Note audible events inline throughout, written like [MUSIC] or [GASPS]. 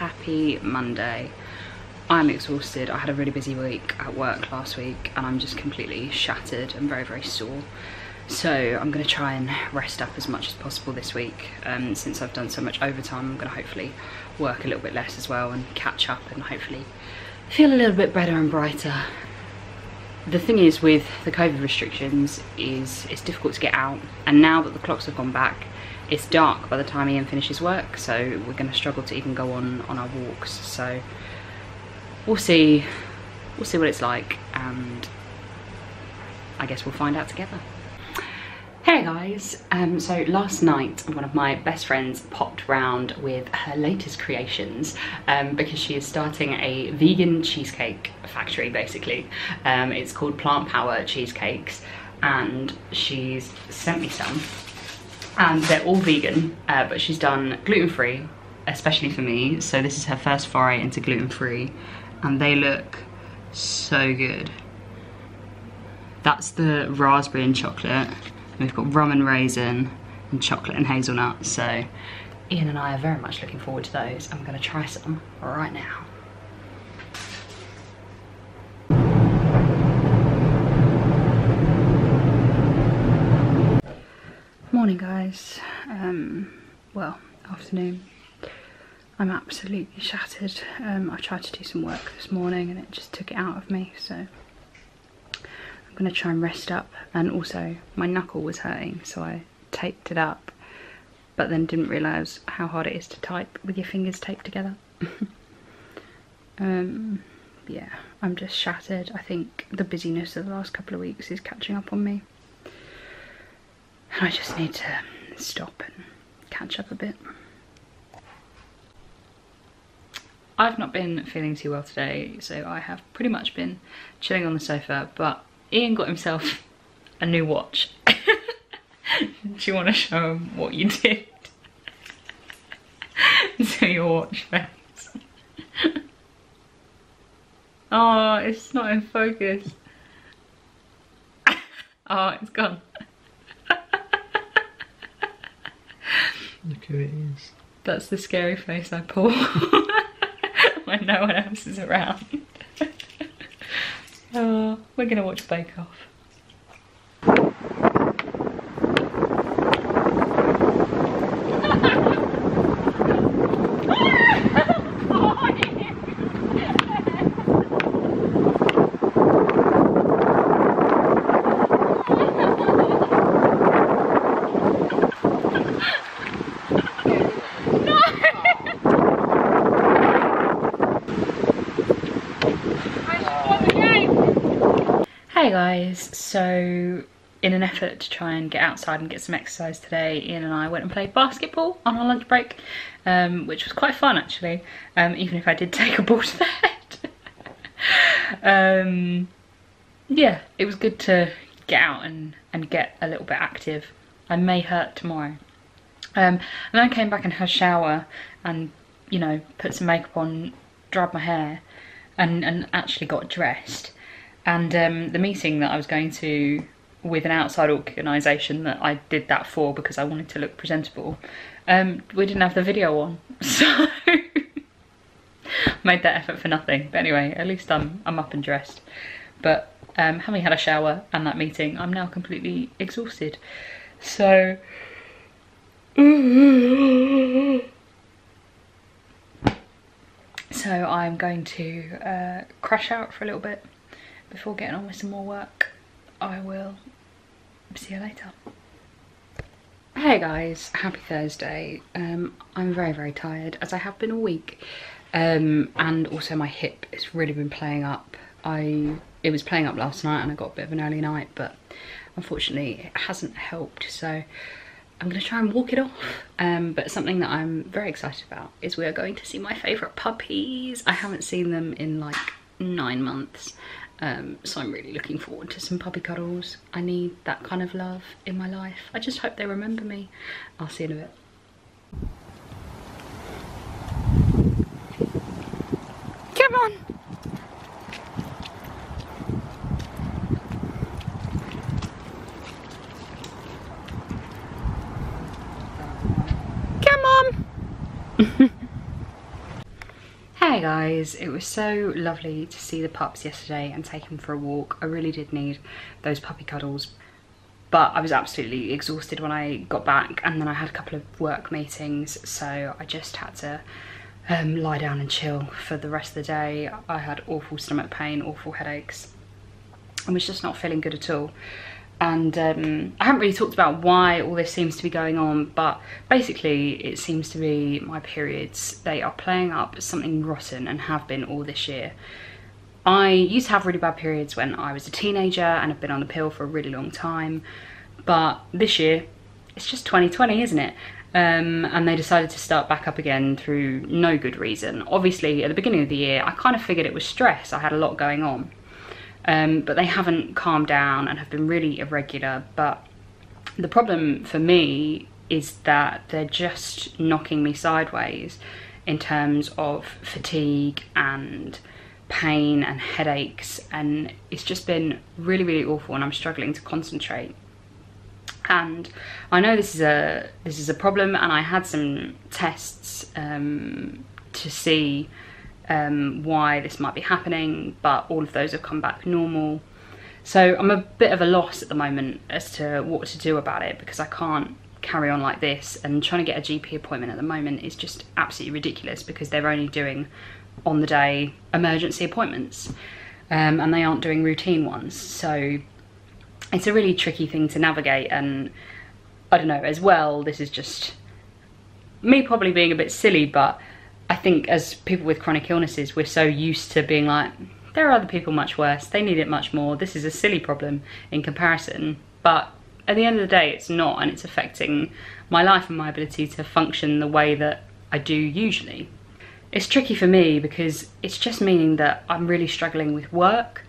happy Monday. I'm exhausted. I had a really busy week at work last week and I'm just completely shattered and very, very sore. So I'm gonna try and rest up as much as possible this week. Um, since I've done so much overtime, I'm gonna hopefully work a little bit less as well and catch up and hopefully feel a little bit better and brighter. The thing is with the COVID restrictions is it's difficult to get out and now that the clocks have gone back, it's dark by the time Ian finishes work, so we're gonna struggle to even go on, on our walks. So we'll see, we'll see what it's like and I guess we'll find out together. Hey guys, um, so last night one of my best friends popped round with her latest creations um, because she is starting a vegan cheesecake factory basically. Um, it's called Plant Power Cheesecakes and she's sent me some and they're all vegan uh, but she's done gluten-free especially for me so this is her first foray into gluten-free and they look so good. That's the raspberry and chocolate We've got rum and raisin and chocolate and hazelnut. So Ian and I are very much looking forward to those. I'm gonna try some right now. Morning guys, um, well, afternoon. I'm absolutely shattered. Um, I tried to do some work this morning and it just took it out of me, so I'm gonna try and rest up and also my knuckle was hurting so I taped it up but then didn't realise how hard it is to type with your fingers taped together. [LAUGHS] um, yeah, I'm just shattered. I think the busyness of the last couple of weeks is catching up on me. I just need to stop and catch up a bit. I've not been feeling too well today, so I have pretty much been chilling on the sofa, but Ian got himself a new watch. [LAUGHS] Do you want to show him what you did? [LAUGHS] to your watch face. [LAUGHS] oh, it's not in focus. oh, it's gone. Look who it is. That's the scary face I pull [LAUGHS] when no one else is around. Oh, [LAUGHS] we're gonna watch Bake Off. Hey guys, so in an effort to try and get outside and get some exercise today, Ian and I went and played basketball on our lunch break, um, which was quite fun actually, um, even if I did [LAUGHS] take a ball to the head. um, yeah, it was good to get out and, and get a little bit active. I may hurt tomorrow. Um, and then I came back and had a shower and, you know, put some makeup on, dried my hair and, and actually got dressed and um, the meeting that I was going to with an outside organisation that I did that for because I wanted to look presentable, um, we didn't have the video on, [LAUGHS] so made that effort for nothing. But anyway, at least I'm I'm up and dressed. But um, having had a shower and that meeting, I'm now completely exhausted. So. So I'm going to uh, crash out for a little bit before getting on with some more work. I will see you later. Hey guys, happy Thursday. Um, I'm very, very tired, as I have been all week. Um, and also my hip has really been playing up. I It was playing up last night and I got a bit of an early night, but unfortunately it hasn't helped. So I'm gonna try and walk it off. Um, but something that I'm very excited about is we are going to see my favorite puppies. I haven't seen them in like nine months um, so I'm really looking forward to some puppy cuddles. I need that kind of love in my life. I just hope they remember me. I'll see you in a bit. Come on! Come on! [LAUGHS] Hey guys, it was so lovely to see the pups yesterday and take them for a walk. I really did need those puppy cuddles, but I was absolutely exhausted when I got back and then I had a couple of work meetings, so I just had to um, lie down and chill for the rest of the day. I had awful stomach pain, awful headaches, and was just not feeling good at all and um, I haven't really talked about why all this seems to be going on but basically it seems to be my periods they are playing up something rotten and have been all this year. I used to have really bad periods when I was a teenager and have been on the pill for a really long time but this year it's just 2020 isn't it? Um, and they decided to start back up again through no good reason. Obviously at the beginning of the year I kind of figured it was stress. I had a lot going on um, but they haven't calmed down and have been really irregular. But the problem for me is that they're just knocking me sideways in terms of fatigue and pain and headaches and it's just been really really awful and I'm struggling to concentrate and I know this is a this is a problem and I had some tests um, to see um, why this might be happening, but all of those have come back normal. So I'm a bit of a loss at the moment as to what to do about it because I can't carry on like this and trying to get a GP appointment at the moment is just absolutely ridiculous because they're only doing on the day emergency appointments um, and they aren't doing routine ones. So it's a really tricky thing to navigate and I don't know, as well, this is just me probably being a bit silly, but I think as people with chronic illnesses, we're so used to being like, there are other people much worse, they need it much more, this is a silly problem in comparison. But at the end of the day, it's not, and it's affecting my life and my ability to function the way that I do usually. It's tricky for me because it's just meaning that I'm really struggling with work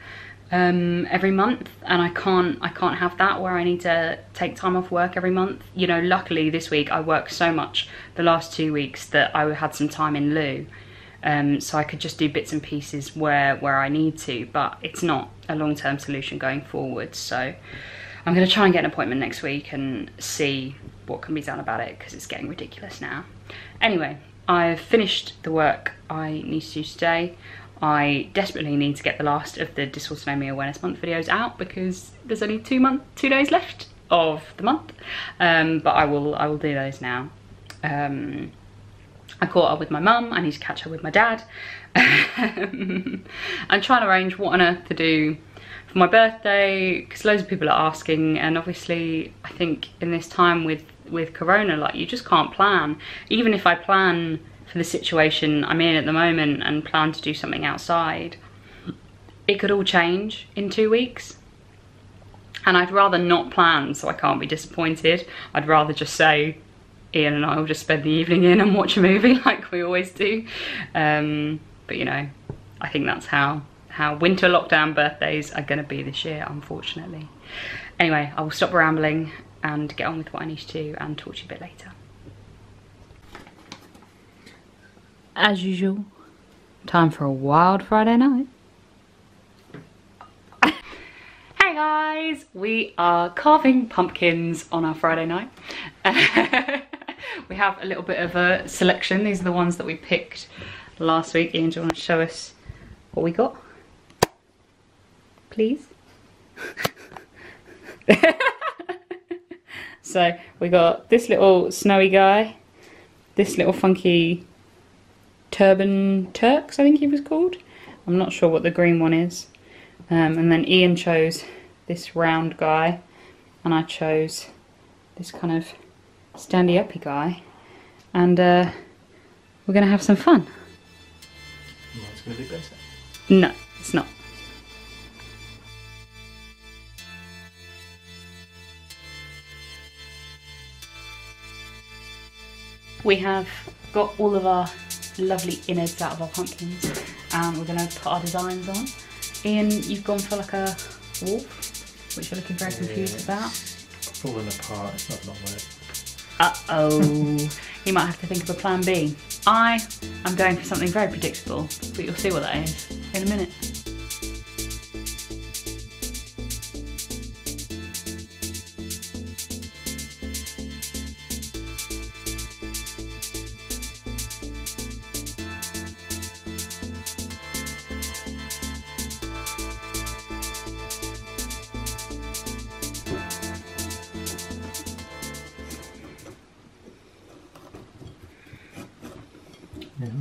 um, every month and I can't I can't have that where I need to take time off work every month. You know, luckily this week I worked so much the last two weeks that I had some time in lieu. Um, so I could just do bits and pieces where where I need to, but it's not a long-term solution going forward. So I'm going to try and get an appointment next week and see what can be done about it because it's getting ridiculous now. Anyway, I've finished the work I need to do today. I desperately need to get the last of the Dysautonomia Awareness Month videos out because there's only two month, two days left of the month. Um, but I will, I will do those now. Um, I caught up with my mum. I need to catch up with my dad. [LAUGHS] I'm trying to arrange what on earth to do for my birthday because loads of people are asking and obviously I think in this time with with corona like you just can't plan even if I plan for the situation I'm in at the moment and plan to do something outside, it could all change in two weeks. And I'd rather not plan so I can't be disappointed. I'd rather just say, Ian and I will just spend the evening in and watch a movie [LAUGHS] like we always do. Um, but you know, I think that's how, how winter lockdown birthdays are gonna be this year, unfortunately. Anyway, I will stop rambling and get on with what I need to do and talk to you a bit later. As usual, time for a wild Friday night. [LAUGHS] hey guys, we are carving pumpkins on our Friday night. [LAUGHS] we have a little bit of a selection. These are the ones that we picked last week. Ian, do you want to show us what we got? Please. [LAUGHS] so we got this little snowy guy, this little funky Turban Turks, I think he was called. I'm not sure what the green one is. Um, and then Ian chose this round guy, and I chose this kind of standy-uppy guy. And uh, we're going to have some fun. Mine's going to be better. No, it's not. We have got all of our lovely innards out of our pumpkins and we're going to put our designs on. Ian, you've gone for like a wolf, which you're looking very confused yeah, about. Falling apart, it's not long work. Uh-oh, [LAUGHS] you might have to think of a plan B. I am going for something very predictable, but you'll see what that is in a minute.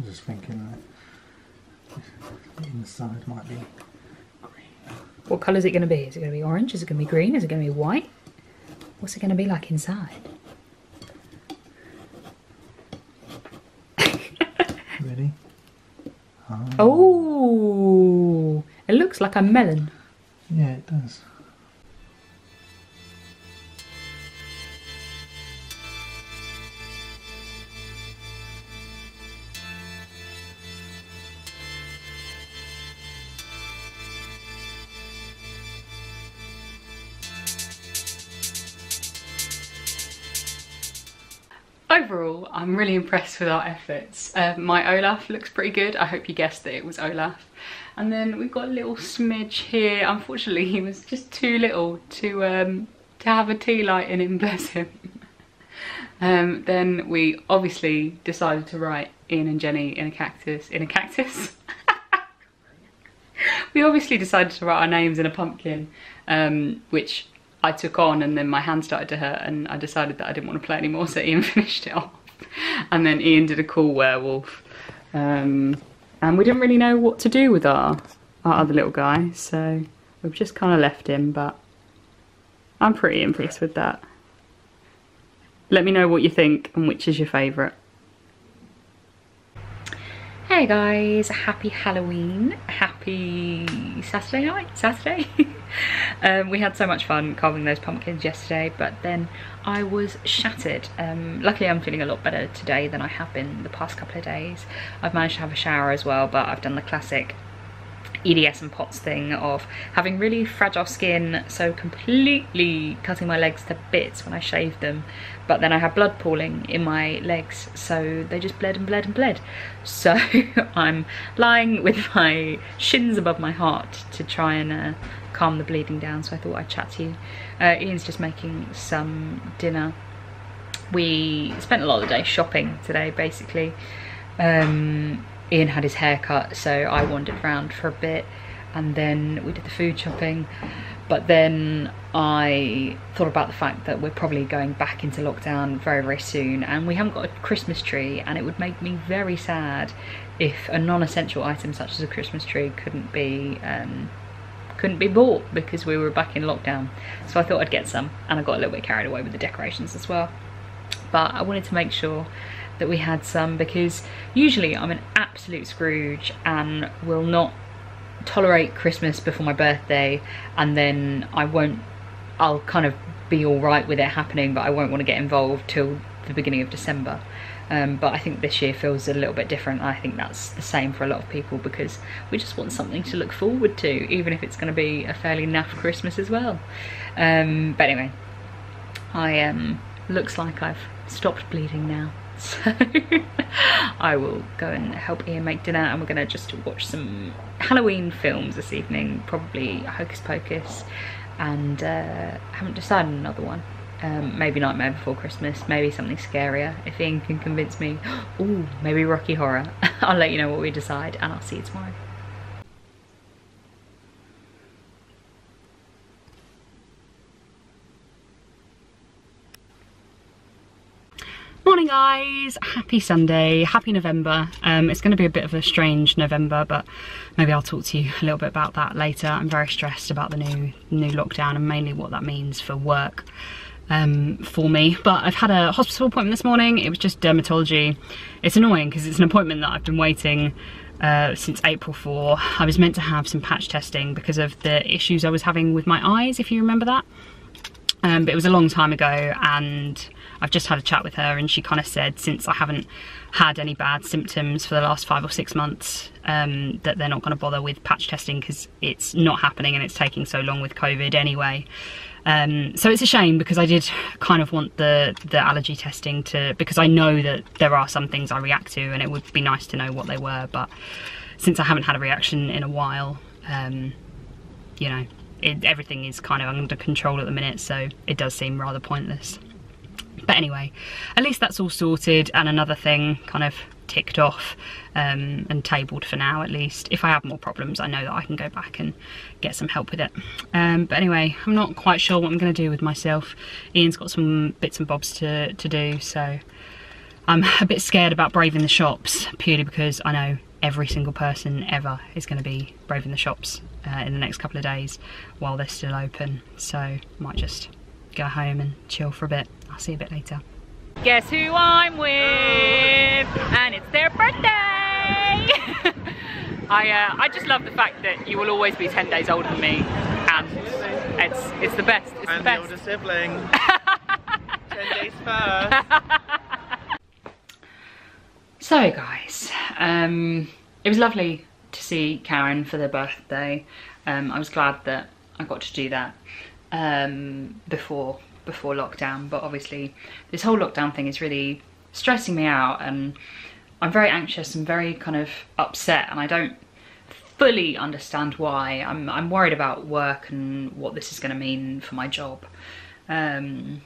Just thinking that the inside might be green. What colour is it going to be? Is it going to be orange? Is it going to be green? Is it going to be white? What's it going to be like inside? [LAUGHS] Ready? Oh, it looks like a melon. Yeah, it does. Overall, I'm really impressed with our efforts. Uh, my Olaf looks pretty good. I hope you guessed that it was Olaf. And then we've got a little smidge here. Unfortunately, he was just too little to um, to have a tea light in him, [LAUGHS] bless him. um, then we obviously decided to write Ian and Jenni in a cactus, in a cactus. [LAUGHS] we obviously decided to write our names in a pumpkin, um, which I took on and then my hand started to hurt and I decided that I didn't want to play anymore so Ian [LAUGHS] finished it off. And then Ian did a cool werewolf. Um, and we didn't really know what to do with our, our other little guy so we've just kind of left him but I'm pretty impressed with that. Let me know what you think and which is your favourite. Hey guys, happy Halloween, happy Saturday night, Saturday. [LAUGHS] um, we had so much fun carving those pumpkins yesterday, but then I was shattered. Um, luckily I'm feeling a lot better today than I have been the past couple of days. I've managed to have a shower as well, but I've done the classic EDS and POTS thing of having really fragile skin, so completely cutting my legs to bits when I shaved them. But then I had blood pooling in my legs, so they just bled and bled and bled. [LAUGHS] So I'm lying with my shins above my heart to try and uh, calm the bleeding down, so I thought I'd chat to you. Uh, Ian's just making some dinner. We spent a lot of the day shopping today, basically. Um, Ian had his hair cut, so I wandered around for a bit and then we did the food shopping. But then I thought about the fact that we're probably going back into lockdown very, very soon and we haven't got a Christmas tree and it would make me very sad if a non-essential item such as a Christmas tree couldn't be um, couldn't be bought because we were back in lockdown. So I thought I'd get some and I got a little bit carried away with the decorations as well. But I wanted to make sure that we had some because usually I'm an absolute Scrooge and will not tolerate Christmas before my birthday and then I won't, I'll kind of be all right with it happening but I won't want to get involved till the beginning of December. Um, but I think this year feels a little bit different. I think that's the same for a lot of people because we just want something to look forward to, even if it's going to be a fairly naff Christmas as well. Um, but anyway, I um, looks like I've stopped bleeding now. So [LAUGHS] I will go and help Ian make dinner and we're gonna just watch some Halloween films this evening, probably Hocus Pocus and uh, haven't decided another one. Um, maybe Nightmare Before Christmas, maybe something scarier if Ian can convince me. [GASPS] Oh, maybe Rocky Horror. [LAUGHS] I'll let you know what we decide and I'll see you tomorrow. Morning guys, happy Sunday, happy November. Um, it's going to be a bit of a strange November, but maybe I'll talk to you a little bit about that later. I'm very stressed about the new new lockdown and mainly what that means for work um, for me. But I've had a hospital appointment this morning. It was just dermatology. It's annoying because it's an appointment that I've been waiting uh, since April for. I was meant to have some patch testing because of the issues I was having with my eyes, if you remember that. Um, but it was a long time ago and I've just had a chat with her and she kind of said since I haven't had any bad symptoms for the last five or six months um, that they're not going to bother with patch testing because it's not happening and it's taking so long with COVID anyway. Um, so it's a shame because I did kind of want the, the allergy testing to, because I know that there are some things I react to and it would be nice to know what they were, but since I haven't had a reaction in a while, um, you know, it, everything is kind of under control at the minute, so it does seem rather pointless. But anyway, at least that's all sorted and another thing kind of ticked off um, and tabled for now at least. If I have more problems, I know that I can go back and get some help with it. Um, but anyway, I'm not quite sure what I'm going to do with myself. Ian's got some bits and bobs to, to do, so I'm [LAUGHS] a bit scared about braving the shops purely because I know every single person ever is going to be braving the shops uh, in the next couple of days while they're still open. So might just go home and chill for a bit. I'll see you a bit later. Guess who I'm with? And it's their birthday! [LAUGHS] I, uh, I just love the fact that you will always be 10 days older than me and it's, it's the best. It's and the best. older sibling. [LAUGHS] 10 days first. [LAUGHS] So guys, um, it was lovely to see Karen for their birthday. Um, I was glad that I got to do that um, before before lockdown, but obviously this whole lockdown thing is really stressing me out and I'm very anxious and very kind of upset and I don't fully understand why. I'm, I'm worried about work and what this is going to mean for my job. Um,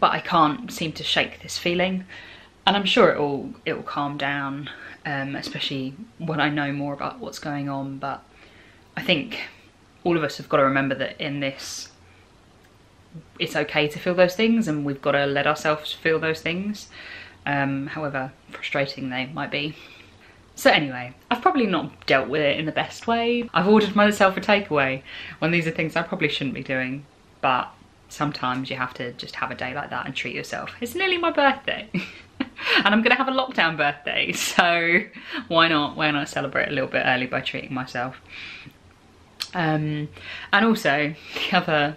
but I can't seem to shake this feeling and I'm sure it will it will calm down, um, especially when I know more about what's going on. But I think all of us have got to remember that in this, it's okay to feel those things, and we've got to let ourselves feel those things, um, however frustrating they might be. So anyway, I've probably not dealt with it in the best way. I've ordered myself a takeaway when these are things I probably shouldn't be doing, but sometimes you have to just have a day like that and treat yourself. It's nearly my birthday. [LAUGHS] and I'm gonna have a lockdown birthday, [LAUGHS] so why not? Why not celebrate a little bit early by treating myself? Um, and also, the other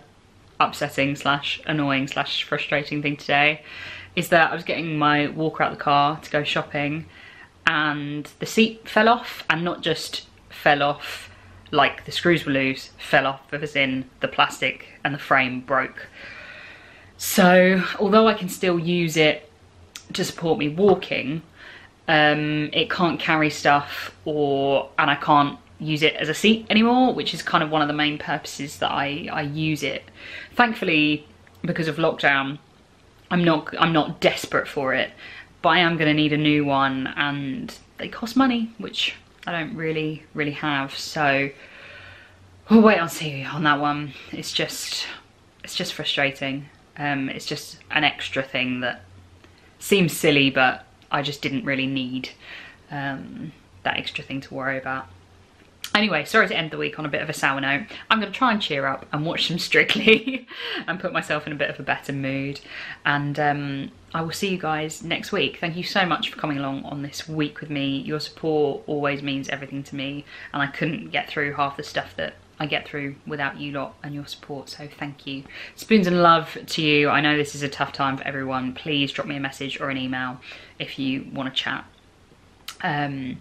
upsetting slash annoying slash frustrating thing today is that I was getting my walker out the car to go shopping and the seat fell off and not just fell off like the screws were loose, fell off as in the plastic and the frame broke. So although I can still use it to support me walking, um, it can't carry stuff or and I can't use it as a seat anymore, which is kind of one of the main purposes that I, I use it. Thankfully, because of lockdown, I'm not I'm not desperate for it, but I am gonna need a new one and they cost money, which I don't really, really have. So we'll wait see on that one. It's just it's just frustrating. Um, it's just an extra thing that seems silly, but I just didn't really need um, that extra thing to worry about. Anyway, sorry to end the week on a bit of a sour note. I'm going to try and cheer up and watch some Strictly [LAUGHS] and put myself in a bit of a better mood. And um, I will see you guys next week. Thank you so much for coming along on this week with me. Your support always means everything to me and I couldn't get through half the stuff that I get through without you lot and your support, so thank you. Spoons and love to you. I know this is a tough time for everyone. Please drop me a message or an email if you want to chat. Um,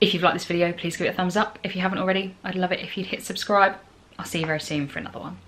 if you've liked this video, please give it a thumbs up. If you haven't already, I'd love it if you'd hit subscribe. I'll see you very soon for another one.